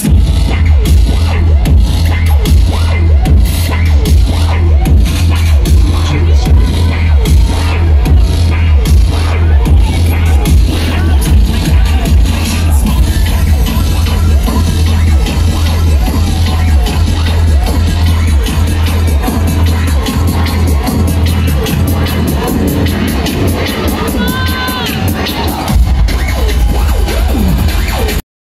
Peace.